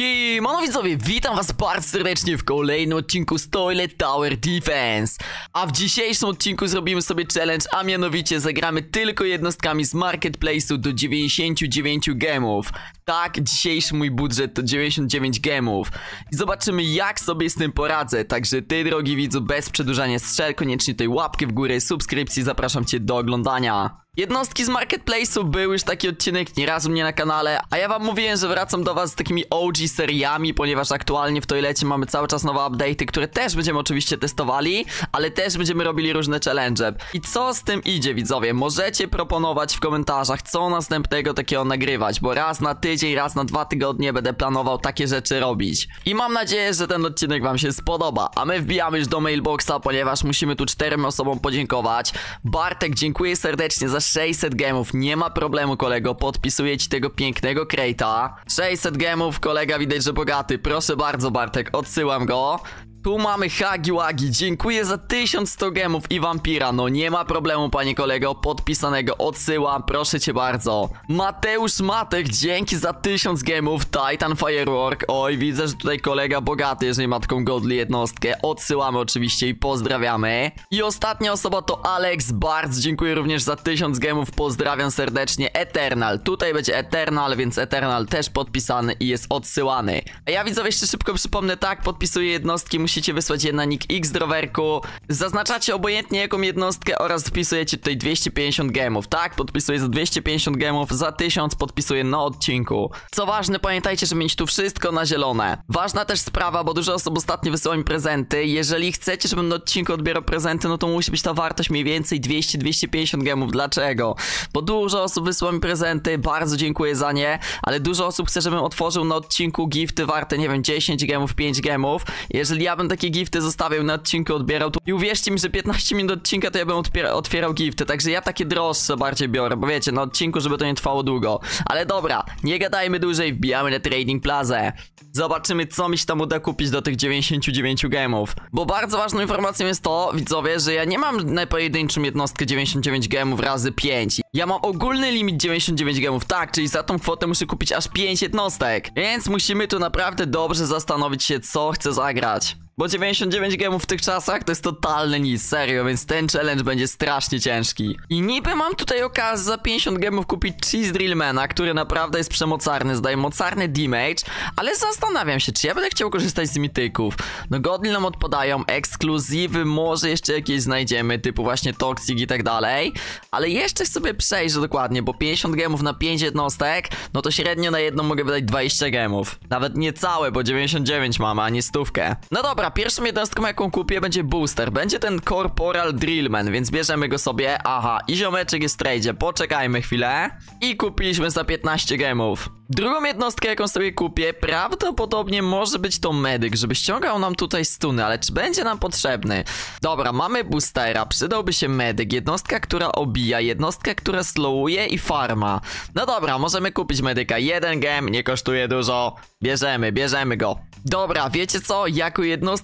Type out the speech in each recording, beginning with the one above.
Siemano widzowie, witam was bardzo serdecznie w kolejnym odcinku z Toilet Tower Defense. A w dzisiejszym odcinku zrobimy sobie challenge, a mianowicie zagramy tylko jednostkami z Marketplace'u do 99 gemów. Tak, dzisiejszy mój budżet to 99 gemów. I zobaczymy jak sobie z tym poradzę. Także ty drogi widzu, bez przedłużania strzel, koniecznie tej łapki w górę, subskrypcji, zapraszam cię do oglądania Jednostki z Marketplace'u był już taki odcinek nieraz u mnie na kanale, a ja wam mówiłem, że wracam do was z takimi OG seriami, ponieważ aktualnie w toilecie mamy cały czas nowe update'y, które też będziemy oczywiście testowali, ale też będziemy robili różne challenge. I co z tym idzie, widzowie? Możecie proponować w komentarzach, co następnego takiego nagrywać, bo raz na tydzień, raz na dwa tygodnie będę planował takie rzeczy robić. I mam nadzieję, że ten odcinek wam się spodoba, a my wbijamy już do mailboxa, ponieważ musimy tu czterem osobom podziękować. Bartek, dziękuję serdecznie za 600 gemów, nie ma problemu kolego, podpisuję ci tego pięknego krejta. 600 gemów, kolega widać, że bogaty, proszę bardzo Bartek, odsyłam go tu mamy Hagi Wagi, dziękuję za 1100 gemów i wampira, no nie ma problemu panie kolego, podpisanego odsyłam, proszę cię bardzo. Mateusz Matek, dzięki za 1000 gemów, Titan Firework, oj widzę, że tutaj kolega bogaty, jeżeli ma taką godly jednostkę, odsyłamy oczywiście i pozdrawiamy. I ostatnia osoba to Alex, bardzo dziękuję również za 1000 gemów, pozdrawiam serdecznie, Eternal, tutaj będzie Eternal, więc Eternal też podpisany i jest odsyłany. A ja widzowie jeszcze szybko przypomnę, tak, podpisuję jednostki, musicie wysłać je na nick X drowerku. Zaznaczacie obojętnie jaką jednostkę oraz wpisujecie tutaj 250 gemów. Tak, podpisuję za 250 gemów, za 1000 podpisuję na odcinku. Co ważne, pamiętajcie, że mieć tu wszystko na zielone. Ważna też sprawa, bo dużo osób ostatnio wysyła mi prezenty. Jeżeli chcecie, żebym na odcinku odbierał prezenty, no to musi być ta wartość mniej więcej 200-250 gemów. Dlaczego? Bo dużo osób wysyła mi prezenty, bardzo dziękuję za nie, ale dużo osób chce, żebym otworzył na odcinku gifty warte, nie wiem, 10 gemów, 5 gemów. Jeżeli ja bym takie gifty zostawiał na odcinku, odbierał, to i uwierzcie mi, że 15 minut odcinka to ja bym otwiera, otwierał gifty, także ja takie droższe bardziej biorę, bo wiecie, na odcinku, żeby to nie trwało długo. Ale dobra, nie gadajmy dłużej, wbijamy na Trading Plaza. Zobaczymy, co mi się tam uda kupić do tych 99 gemów. Bo bardzo ważną informacją jest to, widzowie, że ja nie mam na pojedynczą jednostkę 99 gemów razy 5. Ja mam ogólny limit 99 gemów, tak, czyli za tą kwotę muszę kupić aż 5 jednostek. Więc musimy tu naprawdę dobrze zastanowić się, co chcę zagrać. Bo 99 gemów w tych czasach to jest totalne nic, serio, więc ten challenge będzie strasznie ciężki. I niby mam tutaj okazję za 50 gemów kupić Cheese Drillmana, który naprawdę jest przemocarny, zdaje mocarny damage, ale zastanawiam się, czy ja będę chciał korzystać z mityków. No godli nam odpadają, ekskluzywy może jeszcze jakieś znajdziemy, typu właśnie Toxic i tak dalej, ale jeszcze sobie przejrzę dokładnie, bo 50 gemów na 5 jednostek, no to średnio na jedną mogę wydać 20 gemów. Nawet nie całe, bo 99 mamy, a nie stówkę. No dobra, pierwszą jednostką jaką kupię będzie booster. Będzie ten Corporal Drillman, więc bierzemy go sobie. Aha, i ziomeczek jest w tradzie. Poczekajmy chwilę. I kupiliśmy za 15 gemów. Drugą jednostkę, jaką sobie kupię, prawdopodobnie może być to medyk, żeby ściągał nam tutaj stuny, ale czy będzie nam potrzebny? Dobra, mamy boostera, przydałby się medyk, jednostka, która obija, jednostka, która slowuje i farma. No dobra, możemy kupić medyka. Jeden gem, nie kosztuje dużo. Bierzemy, bierzemy go. Dobra, wiecie co? Jako jednostkę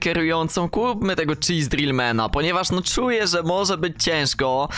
kierującą kupmy tego Cheese Drillmana, ponieważ no czuję, że może być ciężko.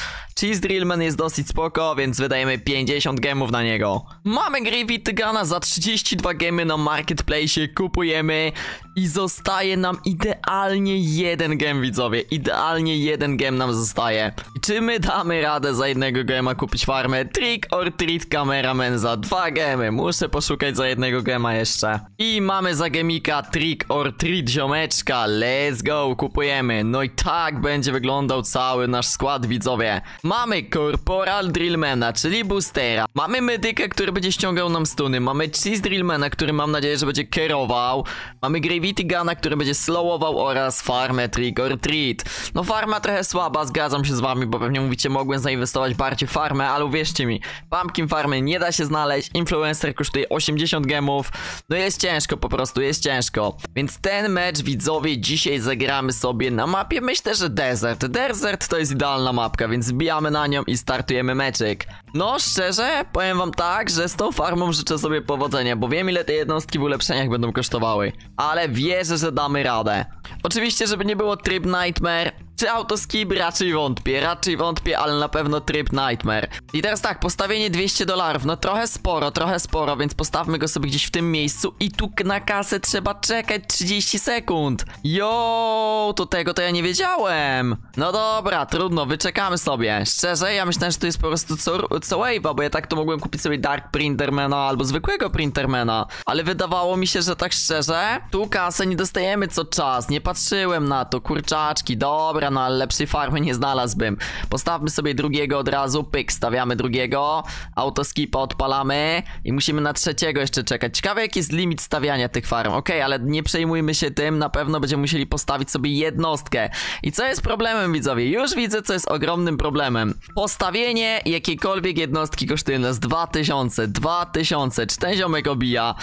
Cheese Drillman jest dosyć spoko, więc wydajemy 50 gemów na niego. Mamy Gravity Guna za 32 gemy na Marketplace, kupujemy i zostaje nam idealnie jeden gem, widzowie. Idealnie jeden gem nam zostaje. Czy my damy radę za jednego gema kupić farmę? Trick or treat cameraman za dwa gemy. Muszę poszukać za jednego gema jeszcze. I mamy za gemika trick or treat ziomeczka. Let's go, kupujemy. No i tak będzie wyglądał cały nasz skład, widzowie. Mamy Corporal Drillmana, czyli boostera. Mamy medyka, który będzie ściągał nam stuny. Mamy Cheese Drillmana, który mam nadzieję, że będzie kierował. Mamy Gravity Guna, który będzie slowował oraz farmę Trick or Treat. No farma trochę słaba, zgadzam się z wami, bo pewnie mówicie, mogłem zainwestować bardziej w farmę, ale uwierzcie mi, pumpkin farmy nie da się znaleźć, influencer kosztuje 80 gemów, no jest ciężko po prostu, jest ciężko. Więc ten mecz, widzowie, dzisiaj zagramy sobie na mapie, myślę, że Desert. Desert to jest idealna mapka, więc wbijamy na nią i startujemy meczyk. No, szczerze, powiem wam tak, że z tą farmą życzę sobie powodzenia, bo wiem ile te jednostki w ulepszeniach będą kosztowały. Ale wierzę, że damy radę. Oczywiście, żeby nie było tryb Nightmare, Czy autoskip? Raczej wątpię, raczej wątpię, ale na pewno tryb Nightmare. I teraz tak, postawienie 200 dolarów, no trochę sporo, trochę sporo, więc postawmy go sobie gdzieś w tym miejscu i tu na kasę trzeba czekać 30 sekund. Jo, to tego to ja nie wiedziałem. No dobra, trudno, wyczekamy sobie. Szczerze, ja myślałem, że to jest po prostu co, co bo ja tak to mogłem kupić sobie Dark Printermana albo zwykłego Printermana. Ale wydawało mi się, że tak szczerze, tu kasę nie dostajemy co czas. Nie patrzyłem na to, kurczaczki, dobra, no ale lepszej farmy nie znalazłbym. Postawmy sobie drugiego od razu, pyk, stawiamy drugiego, autoskipa odpalamy i musimy na trzeciego jeszcze czekać. Ciekawe jaki jest limit stawiania tych farm. Okej, ale nie przejmujmy się tym, na pewno będziemy musieli postawić sobie jednostkę. I co jest problemem, widzowie? Już widzę, co jest ogromnym problemem. Postawienie jakiejkolwiek jednostki kosztuje nas 2000, 2000, czy ten ziomek obija?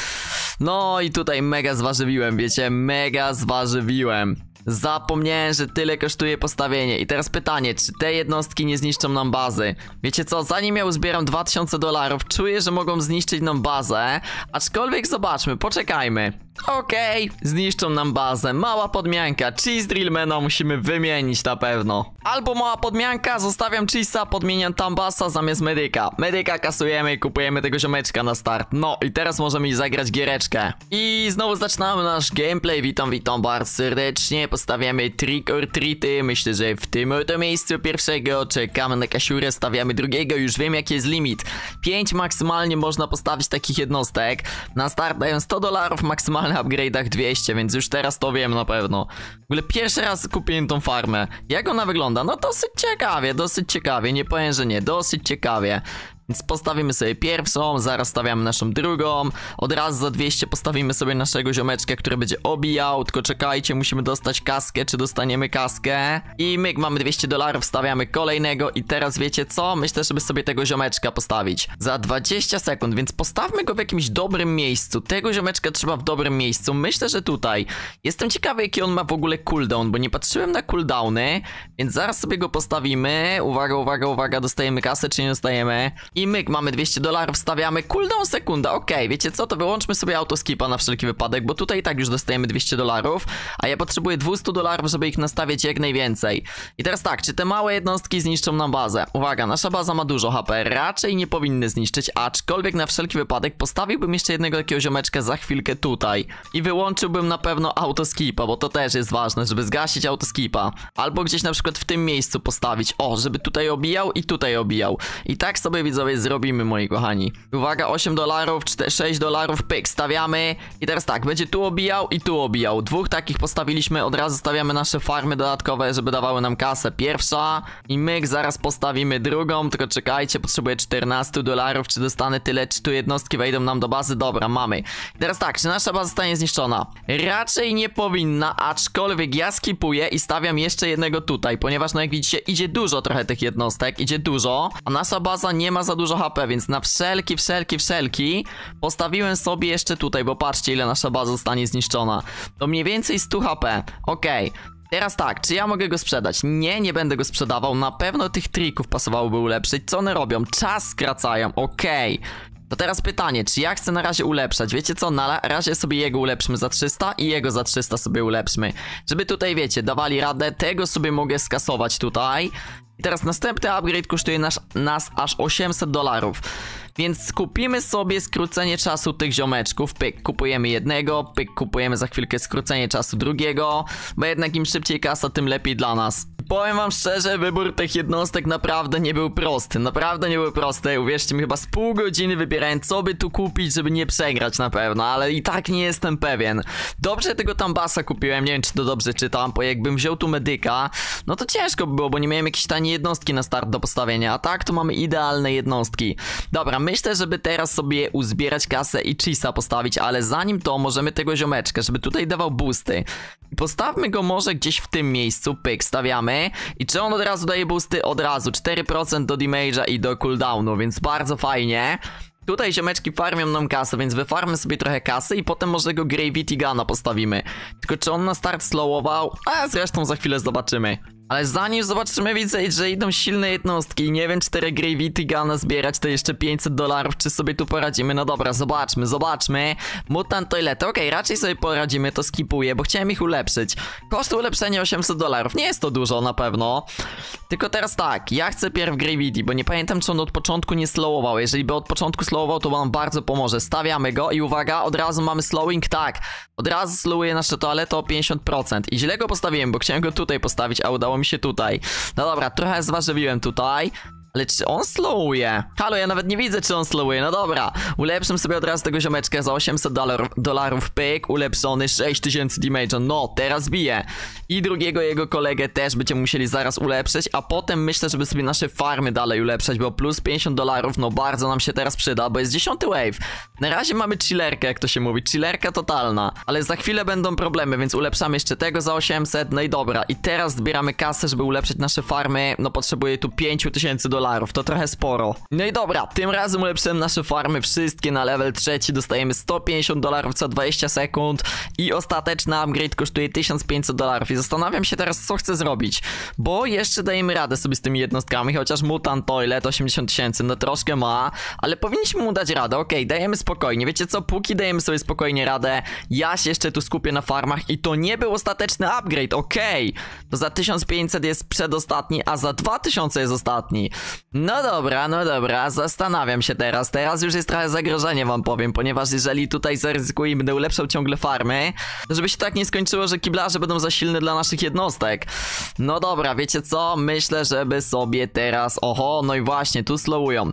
No i tutaj mega zważywiłem, wiecie, mega zważywiłem. Zapomniałem, że tyle kosztuje postawienie. I teraz pytanie, czy te jednostki nie zniszczą nam bazy? Wiecie co, zanim ja uzbieram 2000 dolarów, czuję, że mogą zniszczyć nam bazę. Aczkolwiek zobaczmy, poczekajmy. Okej, zniszczą nam bazę. Mała podmianka. Cheese Drillmana musimy wymienić na pewno. Albo mała podmianka, zostawiam Cheese'a, podmieniam Tambasa zamiast Medyka. Medyka kasujemy i kupujemy tego ziomeczka na start. No i teraz możemy iść zagrać giereczkę. I znowu zaczynamy nasz gameplay. Witam, witam bardzo serdecznie. Postawiamy trick or treaty. Myślę, że w tym oto miejscu pierwszego czekamy na kasiurę, stawiamy drugiego. Już wiem jaki jest limit. 5 maksymalnie można postawić takich jednostek. Na start dają 100 dolarów maksymalnie na upgrade'ach 200, więc już teraz to wiem na pewno. W ogóle pierwszy raz kupiłem tą farmę. Jak ona wygląda? No dosyć ciekawie, dosyć ciekawie, nie powiem, że nie, dosyć ciekawie. Więc postawimy sobie pierwszą, zaraz stawiamy naszą drugą. Od razu za 200 postawimy sobie naszego ziomeczka, który będzie obijał. Tylko czekajcie, musimy dostać kaskę, czy dostaniemy kaskę. I myk, mamy 200 dolarów, stawiamy kolejnego. I teraz wiecie co? Myślę, żeby sobie tego ziomeczka postawić. Za 20 sekund, więc postawmy go w jakimś dobrym miejscu. Tego ziomeczka trzeba w dobrym miejscu. Myślę, że tutaj. Jestem ciekawy, jaki on ma w ogóle cooldown, bo nie patrzyłem na cooldowny. Więc zaraz sobie go postawimy. Uwaga, uwaga, uwaga, dostajemy kasę, czy nie dostajemy? I myk, mamy 200 dolarów, stawiamy cooldown sekunda, okej, wiecie co, to wyłączmy sobie autoskipa na wszelki wypadek, bo tutaj i tak już dostajemy 200 dolarów, a ja potrzebuję 200 dolarów, żeby ich nastawiać jak najwięcej. I teraz tak, czy te małe jednostki zniszczą nam bazę? Uwaga, nasza baza ma dużo HP, raczej nie powinny zniszczyć, aczkolwiek na wszelki wypadek postawiłbym jeszcze jednego takiego ziomeczka za chwilkę tutaj i wyłączyłbym na pewno autoskipa, bo to też jest ważne, żeby zgasić autoskipa. Albo gdzieś na przykład w tym miejscu postawić, o, żeby tutaj obijał i tutaj obijał. I tak sobie widzowie zrobimy, moi kochani. Uwaga, 8 dolarów, 6 dolarów, pyk, stawiamy. I teraz tak, będzie tu obijał i tu obijał. Dwóch takich postawiliśmy, od razu stawiamy nasze farmy dodatkowe, żeby dawały nam kasę. Pierwsza i myk, zaraz postawimy drugą, tylko czekajcie, potrzebuję 14 dolarów, czy dostanę tyle, czy tu jednostki wejdą nam do bazy? Dobra, mamy. I teraz tak, czy nasza baza zostanie zniszczona? Raczej nie powinna, aczkolwiek ja skipuję i stawiam jeszcze jednego tutaj, ponieważ no jak widzicie, idzie dużo trochę tych jednostek, idzie dużo, a nasza baza nie ma za dużo HP, więc na wszelki, wszelki, wszelki postawiłem sobie jeszcze tutaj, bo patrzcie ile nasza baza zostanie zniszczona. To mniej więcej 100 HP. Okej. Teraz tak, czy ja mogę go sprzedać? Nie, nie będę go sprzedawał. Na pewno tych trików pasowałoby ulepszyć. Co one robią? Czas skracają, okej. To teraz pytanie, czy ja chcę na razie ulepszać? Wiecie co, na razie sobie jego ulepszymy za 300 i jego za 300 sobie ulepszmy. Żeby tutaj, wiecie, dawali radę, tego sobie mogę skasować tutaj. Teraz następny upgrade kosztuje nas, nas aż 800 dolarów. Więc kupimy sobie skrócenie czasu tych ziomeczków. Pyk, kupujemy jednego, pyk, kupujemy za chwilkę skrócenie czasu drugiego, bo jednak im szybciej kasa, tym lepiej dla nas. Powiem wam szczerze, wybór tych jednostek naprawdę nie był prosty. Naprawdę nie był prosty. Uwierzcie mi, chyba z pół godziny wybierałem, co by tu kupić, żeby nie przegrać na pewno, ale i tak nie jestem pewien. Dobrze tego Tambasa kupiłem, nie wiem czy to dobrze czytam, bo jakbym wziął tu medyka, no to ciężko by było, bo nie miałem jakiejś taniej jednostki na start do postawienia, a tak to mamy idealne jednostki. Dobra, myślę, żeby teraz sobie uzbierać kasę i Chisa postawić, ale zanim to możemy tego ziomeczka, żeby tutaj dawał boosty. Postawmy go może gdzieś w tym miejscu, pyk, stawiamy. I czy on od razu daje boosty? Od razu, 4% do damage'a i do cooldownu, więc bardzo fajnie. Tutaj ziomeczki farmią nam kasę, więc wyfarmy sobie trochę kasy i potem może go Gravity Guna postawimy. Tylko czy on na start slowował? A zresztą za chwilę zobaczymy. Ale zanim zobaczymy, widzę, że idą silne jednostki nie wiem, 4 Gravity Guna zbierać, to jeszcze 500 dolarów, czy sobie tu poradzimy? No dobra, zobaczmy, zobaczmy. Mutant Toilet, okej, raczej sobie poradzimy, to skipuję, bo chciałem ich ulepszyć. Koszt ulepszenia 800 dolarów, nie jest to dużo na pewno. Tylko teraz tak, ja chcę pierw Gravity, bo nie pamiętam, czy on od początku nie slowował. Jeżeli by od początku slowował, to wam bardzo pomoże. Stawiamy go i uwaga, od razu mamy slowing, tak. Od razu slowuje nasze toaleto o 50%. I źle go postawiłem, bo chciałem go tutaj postawić, a udało mi się tutaj. No dobra, trochę zważywiłem tutaj. Ale czy on slowuje? Halo, ja nawet nie widzę, czy on slowuje. No dobra, ulepszam sobie od razu tego ziomeczka za 800 dolarów, dolarów pyk, ulepszony 6000 damage'a. No, teraz bije. I drugiego jego kolegę też będziemy musieli zaraz ulepszyć, a potem myślę, żeby sobie nasze farmy dalej ulepszać, bo plus 50 dolarów, no bardzo nam się teraz przyda, bo jest 10 wave. Na razie mamy chillerkę, jak to się mówi, chillerka totalna. Ale za chwilę będą problemy, więc ulepszamy jeszcze tego za 800, no i dobra. I teraz zbieramy kasę, żeby ulepszyć nasze farmy. No potrzebuję tu 5000 dolarów dolarów, to trochę sporo. No i dobra, tym razem ulepszyłem nasze farmy wszystkie na level trzeci, dostajemy 150 dolarów co 20 sekund i ostateczny upgrade kosztuje 1500 dolarów i zastanawiam się teraz co chcę zrobić, bo jeszcze dajemy radę sobie z tymi jednostkami, chociaż Mutant Toilet 80 tysięcy, no troszkę ma, ale powinniśmy mu dać radę, okej, okay, dajemy spokojnie, wiecie co, póki dajemy sobie spokojnie radę, ja się jeszcze tu skupię na farmach i to nie był ostateczny upgrade, okej, okay. to za 1500 jest przedostatni, a za 2000 jest ostatni. No dobra, no dobra, zastanawiam się teraz. Teraz już jest trochę zagrożenie wam powiem, ponieważ jeżeli tutaj zaryzykuję i będę ulepszał ciągle farmy, to żeby się tak nie skończyło, że kiblarze będą za silne dla naszych jednostek. No dobra, wiecie co? Myślę, żeby sobie teraz... Oho, no i właśnie, tu slowują.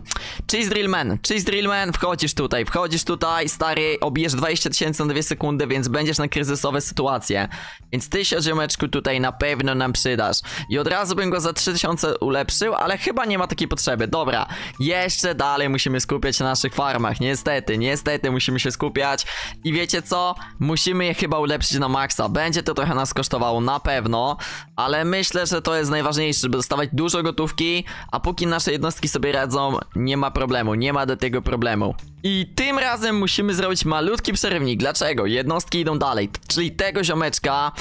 Cheese Drillman, Cheese Drillman, wchodzisz tutaj, wchodzisz tutaj, stary, obijesz 20 tysięcy na 2 sekundy, więc będziesz na kryzysowe sytuacje. Więc ty się, tutaj na pewno nam przydasz. I od razu bym go za 3000 ulepszył, ale chyba nie ma takiej potrzeby. Dobra, jeszcze dalej musimy skupiać się na naszych farmach. Niestety, niestety musimy się skupiać. I wiecie co? Musimy je chyba ulepszyć na maksa. Będzie to trochę nas kosztowało, na pewno. Ale myślę, że to jest najważniejsze, żeby dostawać dużo gotówki. A póki nasze jednostki sobie radzą, nie ma problemu. Nie ma do tego problemu. I tym razem musimy zrobić malutki przerywnik. Dlaczego? Jednostki idą dalej. Czyli tego ziomeczka...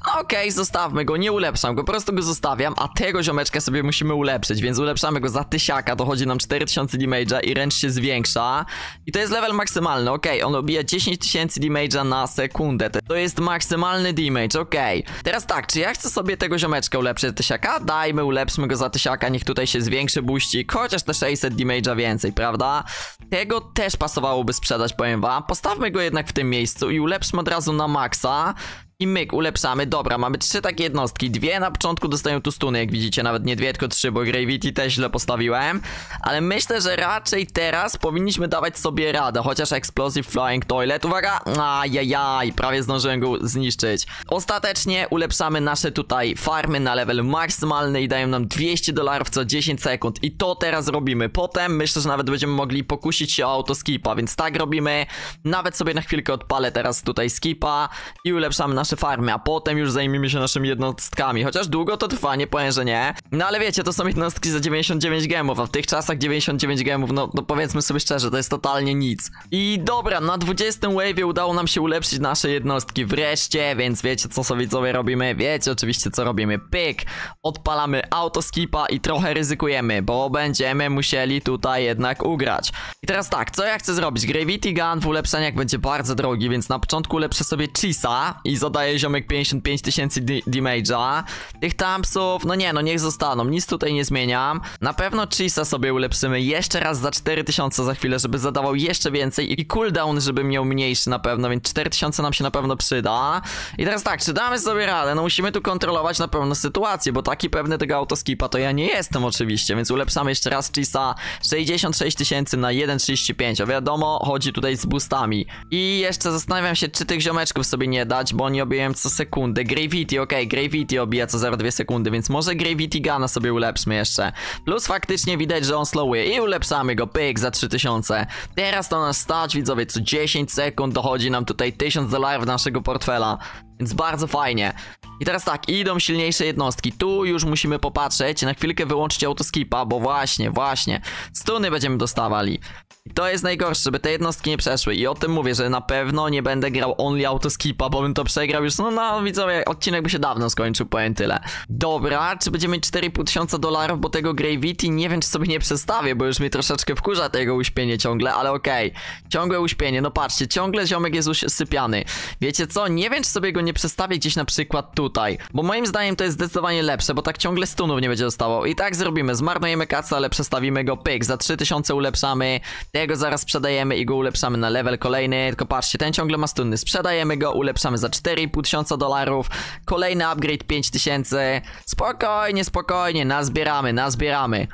Okej, okay, zostawmy go, nie ulepszam go, po prostu go zostawiam, a tego ziomeczka sobie musimy ulepszyć, więc ulepszamy go za tysiaka, to chodzi nam 4000 damage'a i ręcz się zwiększa. I to jest level maksymalny, okay, on obija 10 tysięcy damage'a na sekundę. To jest maksymalny damage. Okay. Teraz tak, czy ja chcę sobie tego ziomeczka ulepszyć tysiaka? Dajmy, ulepszmy go za tysiaka, niech tutaj się zwiększy buścik, chociaż te 600 damage'a więcej, prawda? Tego też pasowałoby sprzedać, powiem wam. Postawmy go jednak w tym miejscu i ulepszmy od razu na maksa. I myk, ulepszamy. Dobra, mamy trzy takie jednostki. Dwie na początku dostają tu stuny, jak widzicie. Nawet nie dwie, tylko trzy, bo Gravity też źle postawiłem. Ale myślę, że raczej teraz powinniśmy dawać sobie radę. Chociaż Explosive Flying Toilet. Uwaga! Ajajaj, prawie zdążyłem go zniszczyć. Ostatecznie ulepszamy nasze tutaj farmy na level maksymalny i dają nam 200 dolarów co 10 sekund. I to teraz robimy. Potem myślę, że nawet będziemy mogli pokusić się o autoskipa, więc tak robimy. Nawet sobie na chwilkę odpalę teraz tutaj skipa i ulepszamy nasze nasze farmy, a potem już zajmiemy się naszymi jednostkami. Chociaż długo to trwa, nie powiem, że nie. No ale wiecie, to są jednostki za 99 gemów, a w tych czasach 99 gemów, no, no powiedzmy sobie szczerze, to jest totalnie nic. I dobra, na 20 wave'ie udało nam się ulepszyć nasze jednostki wreszcie, więc wiecie co sobie widzowie robimy? Wiecie oczywiście co robimy. Pyk! Odpalamy autoskipa i trochę ryzykujemy, bo będziemy musieli tutaj jednak ugrać. I teraz tak, co ja chcę zrobić? Gravity Gun w ulepszeniach będzie bardzo drogi, więc na początku ulepszę sobie Chisa i zadam daje ziomek 55 tysięcy damage'a. Tych tampsów, no nie, no niech zostaną, nic tutaj nie zmieniam. Na pewno Chisa sobie ulepszymy jeszcze raz za 4000 za chwilę, żeby zadawał jeszcze więcej i cooldown, żeby miał mniejszy na pewno, więc 4000 nam się na pewno przyda. I teraz tak, czy damy sobie radę? No musimy tu kontrolować na pewno sytuację, bo taki pewny tego autoskipa to ja nie jestem oczywiście, więc ulepszamy jeszcze raz Chisa 66 tysięcy na 1,35, a wiadomo, chodzi tutaj z boostami. I jeszcze zastanawiam się, czy tych ziomeczków sobie nie dać, bo oni obijają co sekundę. Gravity, okej, okay, Gravity obija co 0,2 sekundy, więc może Gravity Gana sobie ulepszmy jeszcze. Plus faktycznie widać, że on slowuje i ulepszamy go, pyk, za 3000. Teraz to nas stać, widzowie, co 10 sekund dochodzi nam tutaj 1000 dolarów naszego portfela. Więc bardzo fajnie. I teraz tak, idą silniejsze jednostki. Tu już musimy popatrzeć, na chwilkę wyłączyć autoskipa, bo właśnie, właśnie, stuny będziemy dostawali. I to jest najgorsze, żeby te jednostki nie przeszły. I o tym mówię, że na pewno nie będę grał only autoskipa, bo bym to przegrał już, no, no widzowie, odcinek by się dawno skończył, powiem tyle. Dobra, czy będziemy mieć 4,5 tysiąca dolarów, bo tego Gravity nie wiem, czy sobie nie przestawię, bo już mnie troszeczkę wkurza tego uśpienie ciągle, ale okej. Ciągłe uśpienie, no patrzcie, ciągle ziomek jest usypiany. Wiecie co, nie wiem, czy sobie go nie przestawię gdzieś na przykład tutaj, bo moim zdaniem to jest zdecydowanie lepsze, bo tak ciągle stunów nie będzie dostawał. I tak zrobimy, zmarnujemy kasę, ale przestawimy go, pyk, za 3000 ulepszamy, tego zaraz sprzedajemy i go ulepszamy na level kolejny, tylko patrzcie, ten ciągle ma stuny, sprzedajemy go, ulepszamy za 4,5 tysiąca dolarów, kolejny upgrade 5000, spokojnie, spokojnie, nazbieramy, nazbieramy.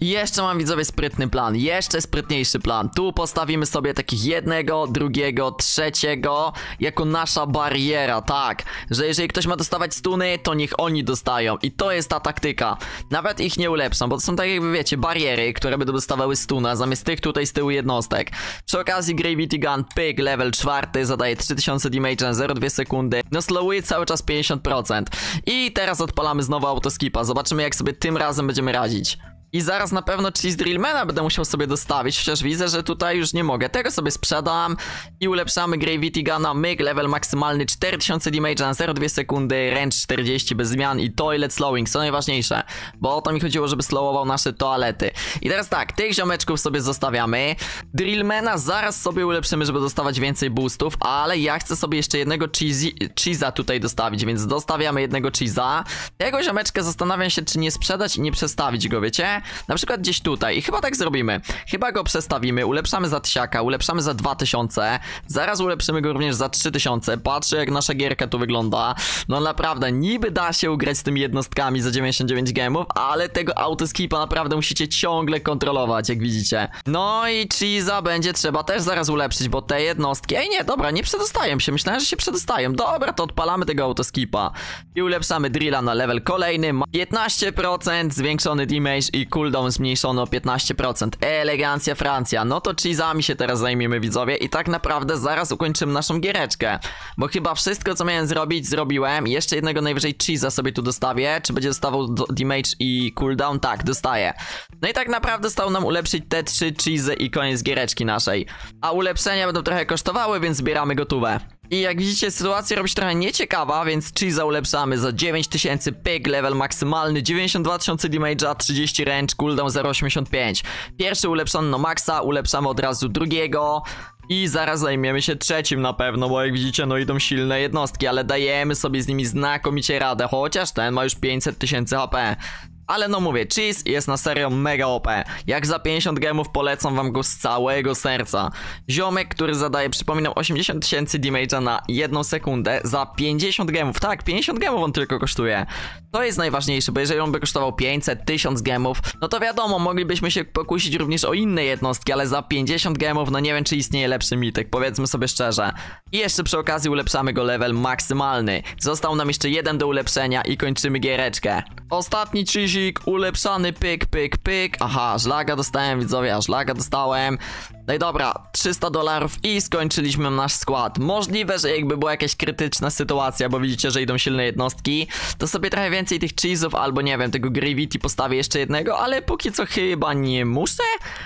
Jeszcze mam widzowie sprytny plan, jeszcze sprytniejszy plan. Tu postawimy sobie takich jednego, drugiego, trzeciego jako nasza bariera, tak. Że jeżeli ktoś ma dostawać stuny, to niech oni dostają. I to jest ta taktyka. Nawet ich nie ulepszam, bo to są tak jakby wiecie, bariery, które będą dostawały stuna zamiast tych tutaj z tyłu jednostek. Przy okazji Gravity Gun, pyk, level czwarty, zadaje 3000 damage na 0,2 sekundy. No slowuje cały czas 50%. I teraz odpalamy znowu autoskipa. Zobaczymy jak sobie tym razem będziemy radzić. I zaraz na pewno Cheese Drillmana będę musiał sobie dostawić, chociaż widzę, że tutaj już nie mogę. Tego sobie sprzedam i ulepszamy Gravity Guna, myk, level maksymalny 4000 damage na 0,2 sekundy, range 40 bez zmian i toilet slowing, co najważniejsze, bo o to mi chodziło, żeby slowował nasze toalety. I teraz tak, tych ziomeczków sobie zostawiamy, Drillmana zaraz sobie ulepszymy, żeby dostawać więcej boostów, ale ja chcę sobie jeszcze jednego cheese'a tutaj dostawić, więc dostawiamy jednego cheese'a. Tego ziomeczka zastanawiam się, czy nie sprzedać i nie przestawić go, wiecie? Na przykład gdzieś tutaj. I chyba tak zrobimy. Chyba go przestawimy, ulepszamy za tysiaka, ulepszamy za 2000. Zaraz ulepszymy go również za 3000. Patrzę jak nasza gierka tu wygląda. No naprawdę, niby da się ugrać z tymi jednostkami za 99 gemów, ale tego autoskipa naprawdę musicie ciągle kontrolować, jak widzicie. No i Cheese'a będzie trzeba też zaraz ulepszyć, bo te jednostki... Ej nie, dobra, nie przedostają się. Myślałem, że się przedostają. Dobra, to odpalamy tego autoskipa. I ulepszamy drilla na level kolejny. 15% zwiększony damage i cooldown zmniejszono o 15%. Elegancja Francja. No to cheese'ami się teraz zajmiemy widzowie i tak naprawdę zaraz ukończymy naszą giereczkę. Bo chyba wszystko co miałem zrobić zrobiłem. Jeszcze jednego najwyżej cheese'a sobie tu dostawię. Czy będzie dostawał damage i cooldown? Tak, dostaję. No i tak naprawdę stało nam ulepszyć te trzy cheese'y i koniec giereczki naszej. A ulepszenia będą trochę kosztowały, więc zbieramy gotówę. I jak widzicie, sytuacja robi się trochę nieciekawa, więc Cheese'a ulepszamy za 9000, pyk, level maksymalny, 92 tysiące damage'a, 30 range, cooldown 0,85. Pierwszy ulepszony no maxa, ulepszamy od razu drugiego. I zaraz zajmiemy się trzecim na pewno, bo jak widzicie, no idą silne jednostki, ale dajemy sobie z nimi znakomicie radę, chociaż ten ma już 500 tysięcy HP. Ale no mówię, Cheese jest na serio mega OP. Jak za 50 gemów polecam wam go z całego serca. Ziomek, który zadaje, przypominam, 80 tysięcy damage'a na jedną sekundę za 50 gemów. Tak, 50 gemów on tylko kosztuje. To jest najważniejsze, bo jeżeli on by kosztował 500, 1000 gemów, no to wiadomo, moglibyśmy się pokusić również o inne jednostki, ale za 50 gemów, no nie wiem, czy istnieje lepszy mitek, powiedzmy sobie szczerze. I jeszcze przy okazji ulepszamy go level maksymalny. Został nam jeszcze jeden do ulepszenia i kończymy giereczkę. Ostatni cheesik, ulepszany pyk, pyk, pyk. Aha, żlaga dostałem, widzowie, a żlaga dostałem. No i dobra, 300 dolarów i skończyliśmy nasz skład. Możliwe, że jakby była jakaś krytyczna sytuacja, bo widzicie, że idą silne jednostki, to sobie trochę więcej tych cheese'ów albo nie wiem, tego gravity postawię jeszcze jednego, ale póki co chyba nie muszę.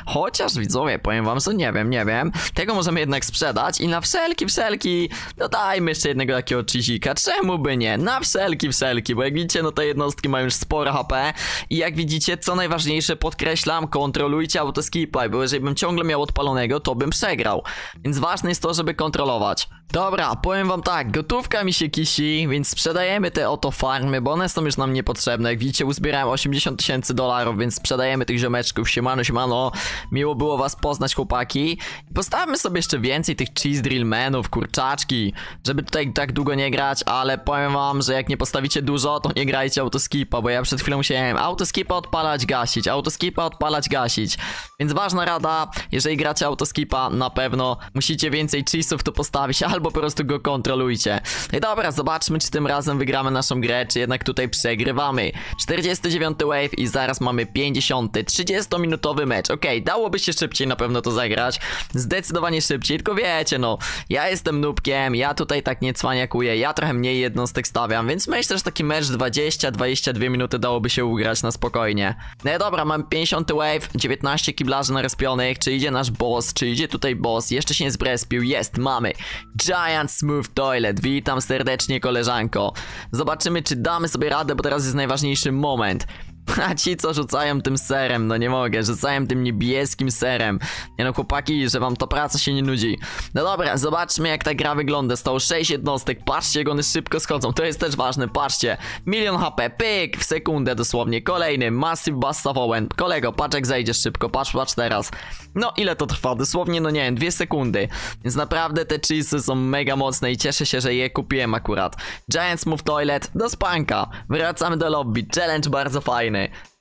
Chociaż widzowie, powiem wam, że nie wiem, nie wiem. Tego możemy jednak sprzedać i na wszelki, wszelki dodajmy jeszcze jednego takiego cheesika. Czemu by nie? Na wszelki, wszelki, bo jak widzicie, no te jednostki mają już sporo HP i jak widzicie, co najważniejsze, podkreślam, kontrolujcie autoskipa, bo jeżeli bym ciągle miał odpalonego, to bym przegrał. Więc ważne jest to, żeby kontrolować. Dobra, powiem wam tak, gotówka mi się kisi, więc sprzedajemy te oto farmy, bo one są już nam niepotrzebne. Jak widzicie, uzbierałem 80 tysięcy dolarów, więc sprzedajemy tych ziomeczków. Siemano, siemano, miło było was poznać, chłopaki. I postawmy sobie jeszcze więcej tych cheese drillmenów, kurczaczki, żeby tutaj tak długo nie grać, ale powiem wam, że jak nie postawicie dużo, to nie grajcie autoskipa, bo ja przed chwilą musiałem autoskipa odpalać, gasić, autoskipa odpalać, gasić. Więc ważna rada, jeżeli gracie macie autoskipa, na pewno musicie więcej cheese'ów tu postawić, albo po prostu go kontrolujcie. No i dobra, zobaczmy, czy tym razem wygramy naszą grę, czy jednak tutaj przegrywamy. 49 wave i zaraz mamy 50, 30-minutowy mecz. Okej, dałoby się szybciej na pewno to zagrać. Zdecydowanie szybciej, tylko wiecie, no, ja jestem nubkiem, ja tutaj tak nie cwaniakuję, ja trochę mniej jednostek stawiam, więc myślę, że taki mecz 20-22 minuty dałoby się ugrać na spokojnie. No i dobra, mam 50 wave, 19 kiblarzy narespionych, czy idzie nasz boss, czy idzie tutaj boss, jeszcze się nie zbrespił, jest, mamy. Giant Smooth Toilet, witam serdecznie koleżanko. Zobaczymy, czy damy sobie radę, bo teraz jest najważniejszy moment. A ci, co rzucają tym serem, no nie mogę, rzucają tym niebieskim serem. Nie no, chłopaki, że wam ta praca się nie nudzi. No dobra, zobaczmy jak ta gra wygląda. Stało 6 jednostek, patrzcie jak one szybko schodzą, to jest też ważne, patrzcie. Milion HP, pyk, w sekundę dosłownie. Kolejny, Massive Bust of Owen. Kolego, patrz jak zejdziesz szybko, patrz, patrz teraz. No, ile to trwa? Dosłownie, no nie wiem, dwie sekundy. Więc naprawdę te cheesy są mega mocne i cieszę się, że je kupiłem akurat. Giant Smooth Toilet, do spanka. Wracamy do lobby, challenge bardzo fajny.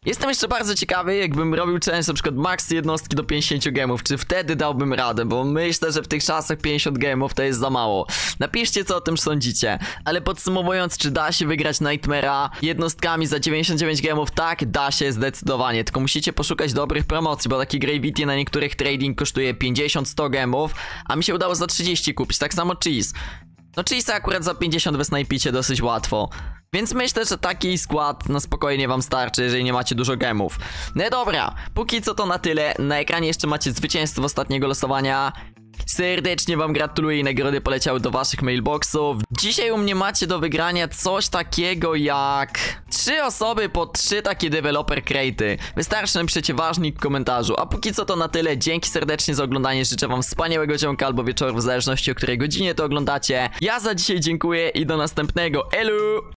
Jestem jeszcze bardzo ciekawy, jakbym robił challenge na przykład max jednostki do 50 gemów, czy wtedy dałbym radę, bo myślę, że w tych czasach 50 gemów to jest za mało. Napiszcie co o tym sądzicie, ale podsumowując, czy da się wygrać Nightmare'a jednostkami za 99 gemów? Tak, da się zdecydowanie, tylko musicie poszukać dobrych promocji, bo taki Gravity na niektórych trading kosztuje 50-100 gemów, a mi się udało za 30 kupić, tak samo Cheese. No Cheese akurat za 50 wysnajpicie dosyć łatwo. Więc myślę, że taki skład na spokojnie wam starczy, jeżeli nie macie dużo gemów. No dobra, póki co to na tyle. Na ekranie jeszcze macie zwycięstwo ostatniego losowania. Serdecznie wam gratuluję i nagrody poleciały do waszych mailboxów. Dzisiaj u mnie macie do wygrania coś takiego jak... Trzy osoby po trzy takie developer crate'y. Wystarczy napiszecie ważnik w komentarzu. A póki co to na tyle. Dzięki serdecznie za oglądanie. Życzę wam wspaniałego dzionka albo wieczoru, w zależności o której godzinie to oglądacie. Ja za dzisiaj dziękuję i do następnego. Elu!